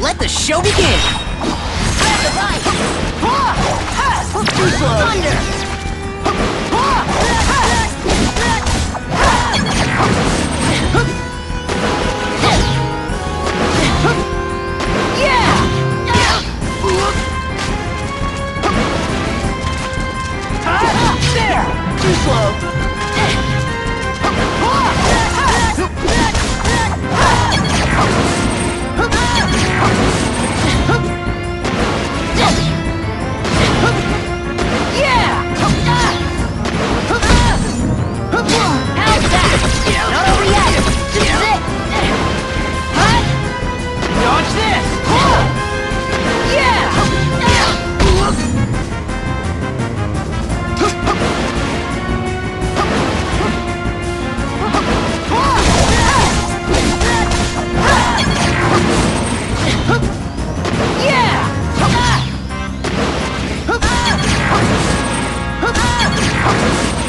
Let the show begin! Thunder!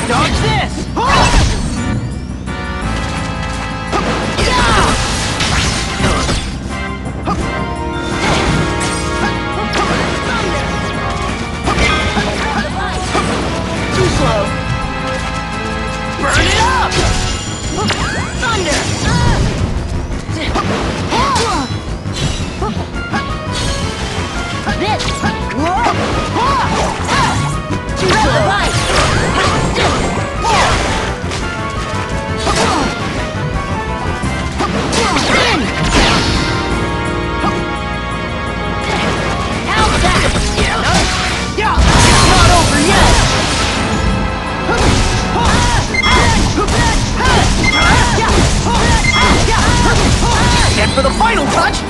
Dodge this! touch?